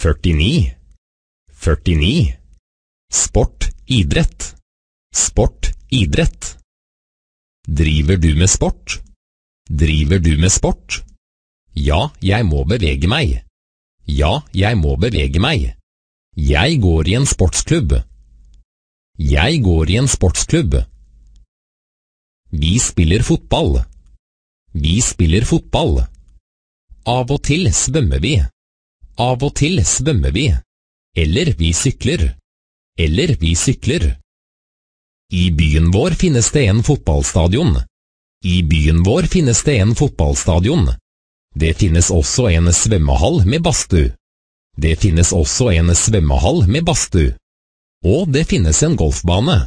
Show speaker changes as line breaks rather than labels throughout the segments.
49, 49. Sport, idrett. Sport, idrett. Driver du med sport? Driver du med sport? Ja, jeg må bevege meg. Ja, jeg må bevege meg. Jeg går i en sportsklubb. Jeg går i en sportsklubb. Vi spiller fotball. Vi spiller fotball. Av og til svømmer vi. Av og til svømmer vi. Eller vi sykler. Eller vi sykler. I byen vår finnes det en fotballstadion. I byen vår finnes det en fotballstadion. Det finnes også en svømmehall med badstue. Det finnes også en svømmehall med badstue. Og det finnes en golfbane.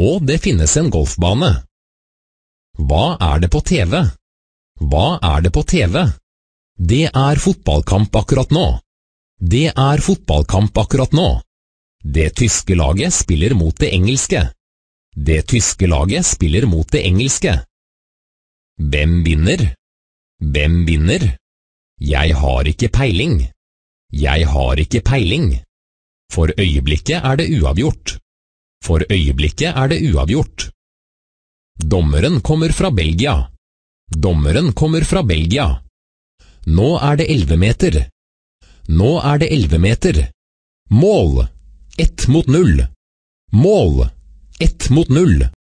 Og det finnes en golfbane. Hva er det på TV? Hva er det på TV? Det er fotballkamp akkurat nå. Det er fotballkamp akkurat nå. Det tyske laget spiller mot det engelske. Det tyske laget spiller mot det engelske. Hvem vinner? Hvem vinner? Jeg har ikke peiling. Jeg har ikke peiling. For øyeblikket er det uavgjort. For øyeblikket er det uavgjort. Dommeren kommer fra Belgia. Dommeren kommer fra Belgia. Nå er det elleve meter. Nå er det elleve meter. Mål! Ett mot null. Mål! Ett mot null.